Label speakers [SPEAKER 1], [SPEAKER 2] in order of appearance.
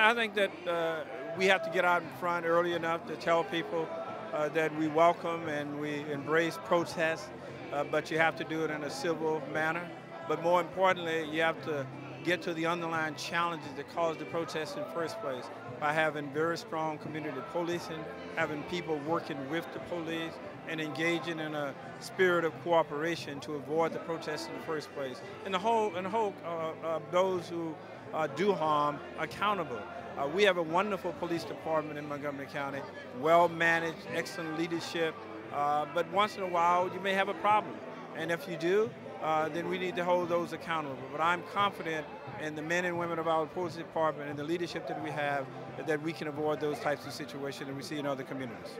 [SPEAKER 1] I think that uh, we have to get out in front early enough to tell people uh, that we welcome and we embrace protest, uh, but you have to do it in a civil manner. But more importantly, you have to get to the underlying challenges that caused the protests in the first place by having very strong community policing, having people working with the police, and engaging in a spirit of cooperation to avoid the protests in the first place. And the whole, and the whole uh, uh, those who uh, do harm accountable. Uh, we have a wonderful police department in Montgomery County, well managed, excellent leadership, uh, but once in a while you may have a problem. And if you do, uh, then we need to hold those accountable. But I'm confident in the men and women of our police department and the leadership that we have that we can avoid those types of situations that we see in other communities.